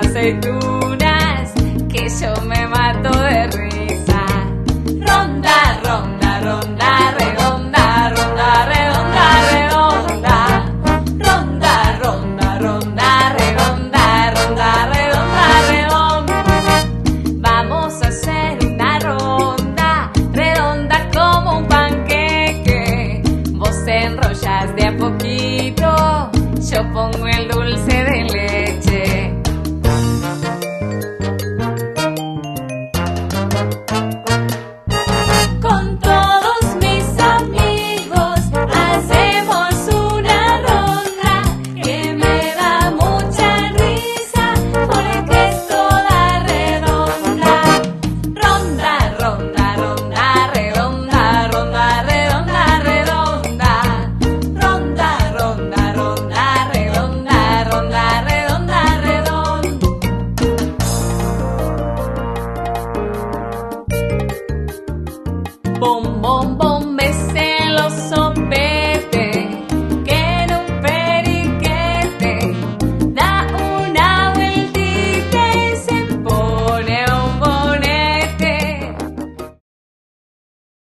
aceitunas, que yo me mato de risa. Ronda, ronda, ronda, redonda, ronda, redonda, redonda. Ronda, ronda, ronda, redonda, ronda, redonda, redonda. Vamos a hacer una ronda, redonda como un panqueque. Vos te enrollas de a poquito, yo pongo el dulce de leche.